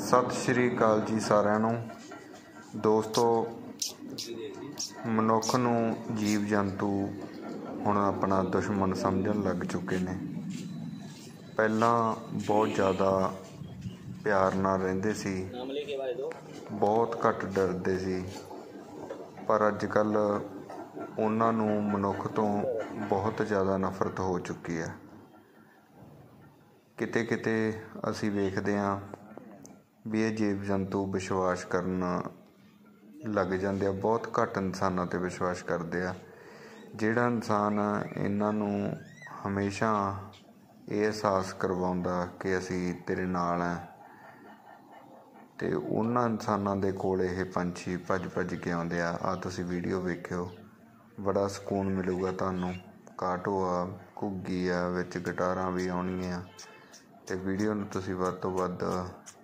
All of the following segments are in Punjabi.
ਸਤਿ ਸ਼੍ਰੀ ਅਕਾਲ ਜੀ ਸਾਰਿਆਂ ਨੂੰ। ਦੋਸਤੋ, ਮਨੁੱਖ ਨੂੰ ਜੀਵ ਜੰਤੂ ਹੁਣ ਆਪਣਾ ਦੁਸ਼ਮਣ ਸਮਝਣ ਲੱਗ ਚੁੱਕੇ ਨੇ। ਪਹਿਲਾਂ ਬਹੁਤ ਜ਼ਿਆਦਾ ਪਿਆਰ ਨਾਲ ਰਹਿੰਦੇ ਸੀ। ਬਹੁਤ ਘੱਟ ਡਰਦੇ ਸੀ। ਪਰ ਅੱਜ ਕੱਲ ਉਹਨਾਂ ਨੂੰ ਮਨੁੱਖ ਤੋਂ ਬਹੁਤ ਜ਼ਿਆਦਾ ਨਫ਼ਰਤ ਹੋ ਚੁੱਕੀ ਹੈ। ਕਿਤੇ ਕਿਤੇ ਅਸੀਂ ਵੇਖਦੇ ਹਾਂ ਵੀ ਇਹ ਜੀਵ ਜੰਤੂ ਵਿਸ਼ਵਾਸ ਕਰਨ ਲੱਗ ਜਾਂਦੇ ਆ, ਬਹੁਤ ਘੱਟ ਇਨਸਾਨਾਂ 'ਤੇ ਵਿਸ਼ਵਾਸ ਕਰਦੇ ਆ। ਜਿਹੜਾ ਇਨਸਾਨ ਇਹਨਾਂ ਨੂੰ ਹਮੇਸ਼ਾ ਇਹ ਅਹਿਸਾਸ ਕਰਵਾਉਂਦਾ ਕਿ ਅਸੀਂ ਤੇਰੇ ਨਾਲ ਆ, ਤੇ ਉਹਨਾਂ ਇਨਸਾਨਾਂ ਦੇ ਕੋਲ ਇਹ ਪੰਛੀ ਭੱਜ ਭੱਜ ਕੇ ਆਉਂਦੇ ਆ। ਆ ਤੁਸੀਂ ਵੀਡੀਓ ਵੇਖਿਓ, ਬੜਾ ਸਕੂਨ ਮਿਲੂਗਾ ਤੁਹਾਨੂੰ। ਕਾਟੋ ਆ, ਘੁੱਗੀ ਆ, ਵਿੱਚ ਗਿਟਾਰਾਂ ਵੀ ਆਉਣਗੀਆਂ। ਤੇ ਵੀਡੀਓ ਨੂੰ ਤੁਸੀਂ ਵੱਧ ਤੋਂ ਵੱਧ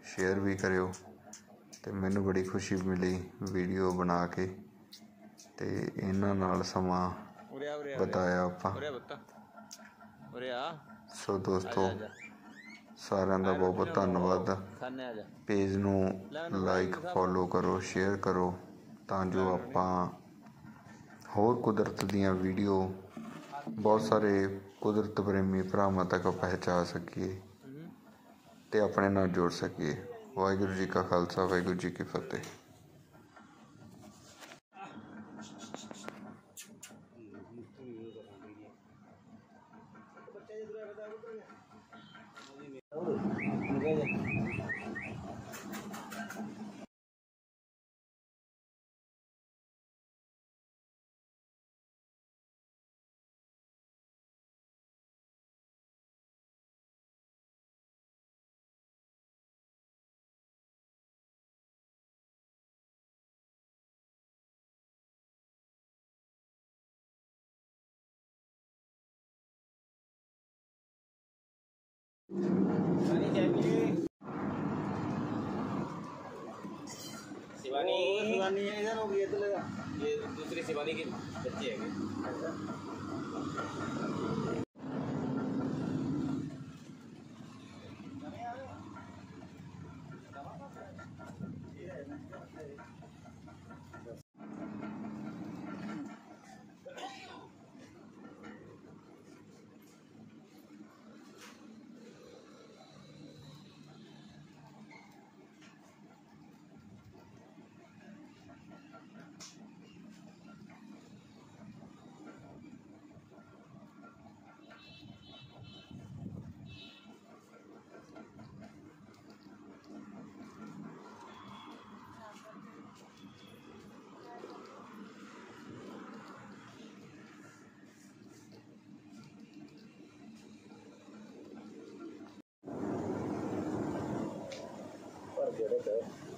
ਸ਼ੇਅਰ ਵੀ ਕਰਿਓ ਤੇ ਮੈਨੂੰ ਬੜੀ ਖੁਸ਼ੀ ਮਿਲੀ ਵੀਡੀਓ ਬਣਾ ਕੇ ਤੇ ਇਹਨਾਂ ਨਾਲ ਸਮਾਂ ਬਤਾਇਆ ਆਪਾਂ। ਸੋ ਦੋਸਤੋ ਸਾਰਿਆਂ ਦਾ ਬਹੁਤ ਬਹੁਤ ਧੰਨਵਾਦ। ਪੇਜ ਨੂੰ ਲਾਈਕ ਫੋਲੋ ਕਰੋ ਸ਼ੇਅਰ ਕਰੋ ਤਾਂ ਜੋ ਆਪਾਂ ਹੋਰ ਕੁਦਰਤ ਦੀਆਂ ਵੀਡੀਓ ਬਹੁਤ ਸਾਰੇ ਕੁਦਰਤ ਪ੍ਰੇਮੀ ਭਰਾਵਾਂ ਤੱਕ ਪਹੁੰਚਾ ਸਕੀਏ। ਤੇ ਆਪਣੇ ਨਾਲ ਜੋੜ ਸਕੀਏ। ਵਾਹਿਗੁਰੂ ਜੀ ਕਾ ਖਾਲਸਾ ਵਾਹਿਗੁਰੂ ਜੀ ਕੀ ਫਤਿਹ। शिवानी शिवानी इधर होगी ये तो लगा ये दूसरी शिवानी की बच्ची है though.